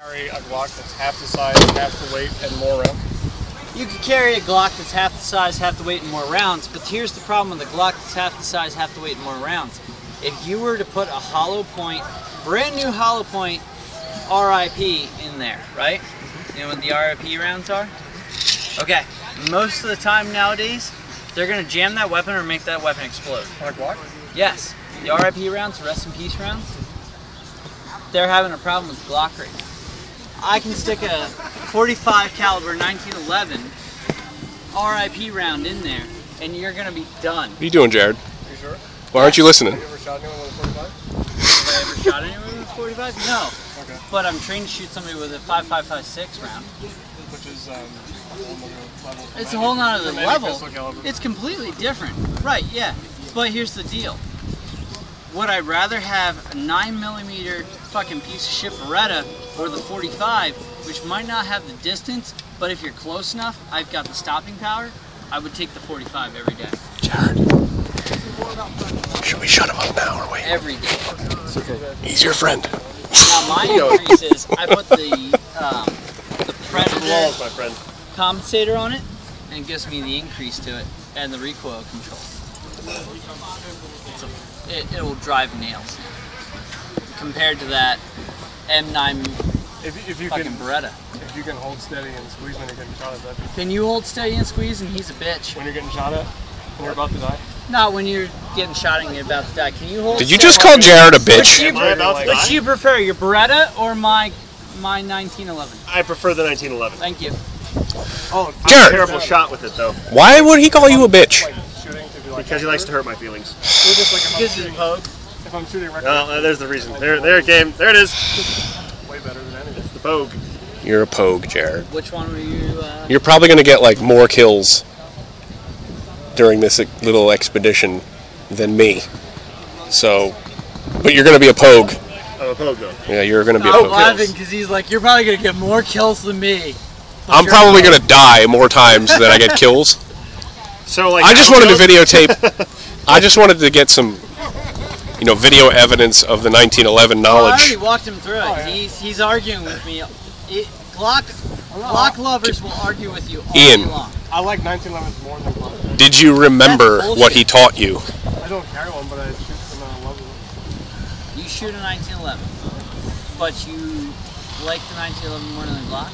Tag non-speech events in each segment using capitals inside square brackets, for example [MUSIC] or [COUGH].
carry a Glock that's half the size, half the weight, and more rounds? You could carry a Glock that's half the size, half the weight, and more rounds, but here's the problem with a Glock that's half the size, half the weight, and more rounds. If you were to put a hollow point, brand new hollow point RIP in there, right? You know what the RIP rounds are? Okay, most of the time nowadays, they're gonna jam that weapon or make that weapon explode. On a Glock? Yes, the RIP rounds, rest in peace rounds, they're having a problem with Glock right now. I can stick a 45 caliber 1911 RIP round in there, and you're gonna be done. What are you doing, Jared? You sure? Why aren't you listening? Have you ever shot anyone with a 45? Have I ever shot anyone with a 45? No. Okay. But I'm trained to shoot somebody with a 5556 round. Which is um, a whole nother level. It's a whole nother level. It's completely different. Right, yeah. But here's the deal. Would I rather have a 9mm fucking piece of shit Beretta or the 45, which might not have the distance, but if you're close enough, I've got the stopping power, I would take the 45 every day. Jared. Should we shut him up now or wait? Every day. Okay. He's your friend. Now my [LAUGHS] increase is I put the, um, the Predator Walls, my friend. compensator on it, and it gives me the increase to it and the recoil control. It's a, it, it will drive nails compared to that M9 If, you- if you fucking can, Beretta. if you can hold steady and squeeze when you're getting shot at, that'd Can you hold steady and squeeze? And he's a bitch. when you're getting shot at, when you're about to die. Not when you're getting shot and you're about to die. Can you hold? Did you just call Jared a Which bitch? you, Am I about to which die? you prefer, your Beretta or my my 1911? I prefer the 1911. Thank you. Oh, I'm Jared. a terrible shot with it though, Why would he call you a bitch? like shooting to be like. Because he likes to hurt my feelings. We're just like if I'm shooting, Pogue. if I'm shooting record, Well, uh, there's the reason. There, there it came. There it is. way better than any anything. The Vogue. You're a pogue, Jared. Which one were you? Uh, You're probably gonna get like more kills during this little expedition than me. So, but you're gonna be a pogue. I'm a Vogue though. Yeah, you're gonna be a I'm pogue. laughing because he's like, you're probably gonna get more kills than me. But I'm probably gonna die more times than I get kills. [LAUGHS] So like. I just wanted to videotape. [LAUGHS] I just wanted to get some, you know, video evidence of the 1911 Well, I knowledge. already walked him through it. Oh, yeah. He's he's arguing with me. It, Glock Glock lovers will argue with you all Ian. day long. I like 1911s more than Glock. Did you remember what he taught you? I don't carry one, but I shoot them and I love them. You shoot a 1911, but you like the 1911 more than the Glock.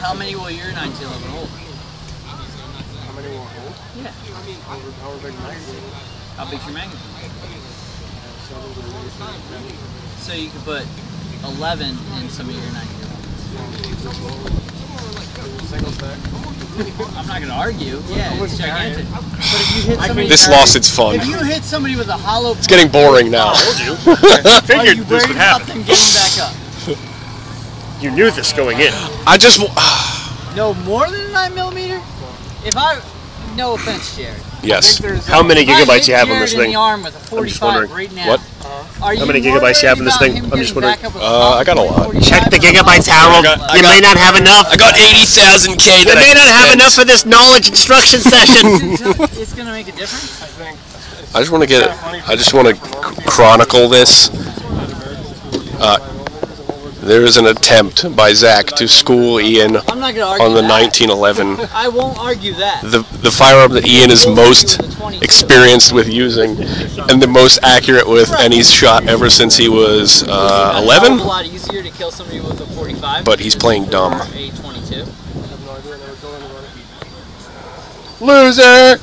How many will your 1911 hold? How many will hold? Yeah. However, however big magazine. How big's your magazine? Seven to eight, ten. So you could put 11 in some of your 1911. Single stack. I'm not gonna argue. Yeah, it's wouldn't gigantic. But if you hit somebody, This lost its fun. If you hit somebody with a hollow, It's getting boring now. I Told you. [LAUGHS] are Figured you this worried would about happen. them getting back up? You knew this going in. I just, w- [SIGHS] No more than a nine millimeter. If I, no offense, Jared. yes. How many gigabytes you have on this thing? I'm just wondering. right. What? Are you many gigabytes you have in this thing? I'm just wondering. back up with a Uh, I got a lot. 45 Check the or a gigabytes, hollow Harold. 11? You may not have enough. I got 80,000K You may not have enough for this knowledge instruction [LAUGHS] session. It's gonna make a difference. I think. I just want to get, I just want to chronicle this. Uh, there is an attempt by Zach to school Ian I'm not gonna argue on the that. 1911. [LAUGHS] I won't argue that. The, the firearm that Ian is most experienced with using and the most accurate with, and he's shot ever since he was uh, It's 11. a lot easier to kill somebody with a 45. But he's playing dumb. or A 22. [LAUGHS] [LAUGHS] I have no idea. Never told anybody. Loser!